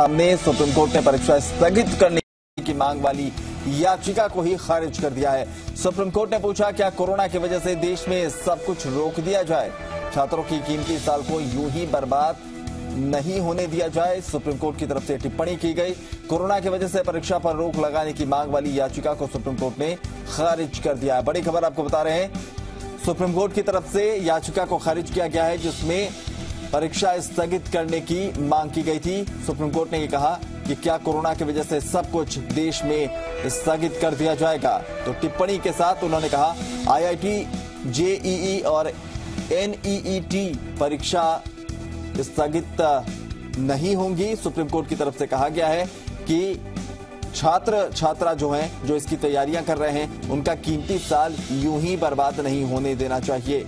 सामने supreme court ने परीक्षा स्थगित करने की मांग वाली याचिका को ही खारिज कर दिया है। सुप्रीम कोर्ट ने पूछा, क्या कोरोना की वजह से देश में सब कुछ रोक दिया जाए? छात्रों की कीमती साल को यूँ ही बर्बाद नहीं होने दिया जाए, सुप्रीम कोर्ट की तरफ़ से टिप्पणी की गई। कोरोना की वजह से परीक्षा पर रोक लगाने की मांग वाली याचिका को सुप्रीम कोर्ट ने खारिज कर दिया है। बड़ी खबर आपको बता रहे हैं, सुप्रीम कोर्ट की तरफ़ से याचिका को खारिज किया गया है, जिसमें परीक्षा स्थगित करने की मांग की गई थी। सुप्रीम कोर्ट ने यह कहा कि क्या कोरोना की वजह से सब कुछ देश में स्थगित कर दिया जाएगा? तो टिप्पणी के साथ उन्होंने कहा आईआईटी जेईई और एनईईटी परीक्षा स्थगित नहीं होंगी। सुप्रीम कोर्ट की तरफ़ से कहा गया है कि छात्र, छात्रा जो हैं, जो इसकी तैयारियाँ कर रहे हैं, उनका कीमती साल यूँ ही बर्बाद नहीं होने देना चाहिए।